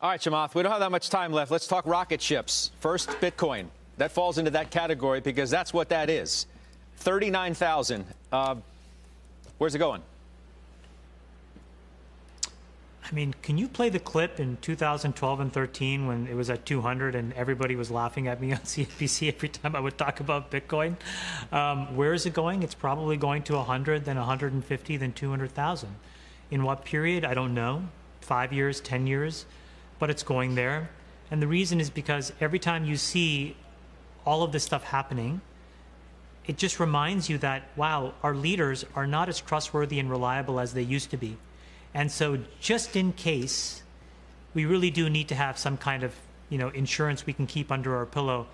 All right, Chamath, we don't have that much time left. Let's talk rocket ships. First, Bitcoin. That falls into that category because that's what that is. 39,000. Uh, where's it going? I mean, can you play the clip in 2012 and 13 when it was at 200 and everybody was laughing at me on CNBC every time I would talk about Bitcoin? Um, where is it going? It's probably going to 100, then 150, then 200,000. In what period? I don't know. Five years, 10 years, but it's going there. And the reason is because every time you see all of this stuff happening, it just reminds you that, wow, our leaders are not as trustworthy and reliable as they used to be and so, just in case, we really do need to have some kind of you know insurance we can keep under our pillow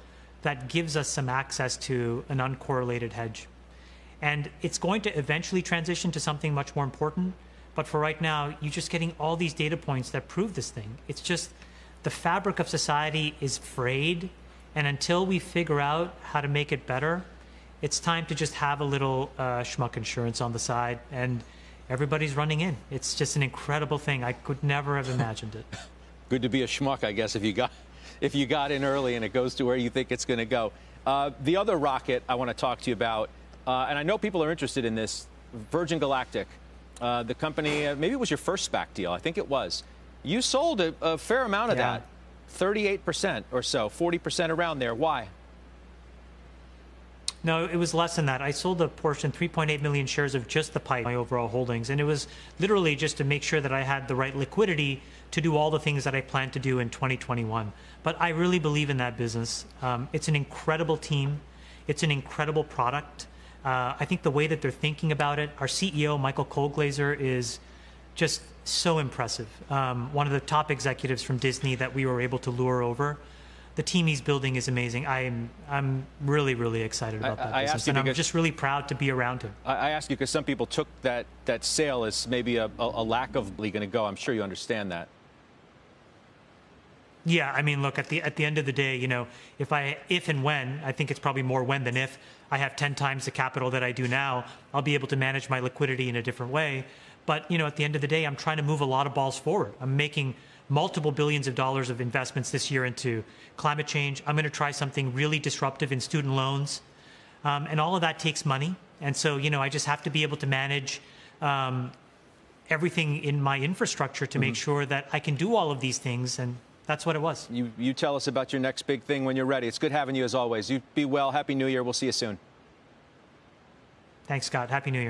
that gives us some access to an uncorrelated hedge. And it's going to eventually transition to something much more important. But for right now, you're just getting all these data points that prove this thing. It's just the fabric of society is frayed. And until we figure out how to make it better, it's time to just have a little uh, schmuck insurance on the side and everybody's running in. It's just an incredible thing. I could never have imagined it. Good to be a schmuck, I guess, if you got if you got in early and it goes to where you think it's going to go. Uh, the other rocket I want to talk to you about, uh, and I know people are interested in this, Virgin Galactic, uh, the company. Uh, maybe it was your first SPAC deal. I think it was. You sold a, a fair amount of yeah. that, 38% or so, 40% around there. Why? No, it was less than that. I sold a portion, 3.8 million shares of just the pipe, my overall holdings. And it was literally just to make sure that I had the right liquidity to do all the things that I plan to do in 2021. But I really believe in that business. Um, it's an incredible team, it's an incredible product. Uh, I think the way that they're thinking about it, our CEO, Michael Colglazier, is just so impressive. Um, one of the top executives from Disney that we were able to lure over the team he's building is amazing. I'm I'm really really excited about I, that I business, and I'm just really proud to be around him. I, I ask you because some people took that that sale as maybe a, a, a lack of going to go. I'm sure you understand that. Yeah, I mean, look at the at the end of the day, you know, if I if and when I think it's probably more when than if I have ten times the capital that I do now, I'll be able to manage my liquidity in a different way. But you know, at the end of the day, I'm trying to move a lot of balls forward. I'm making multiple billions of dollars of investments this year into climate change. I'm going to try something really disruptive in student loans. Um, and all of that takes money. And so, you know, I just have to be able to manage um, everything in my infrastructure to mm-hmm. make sure that I can do all of these things. And that's what it was. You, you tell us about your next big thing when you're ready. It's good having you as always. You be well. Happy New Year. We'll see you soon. Thanks, Scott. Happy New Year.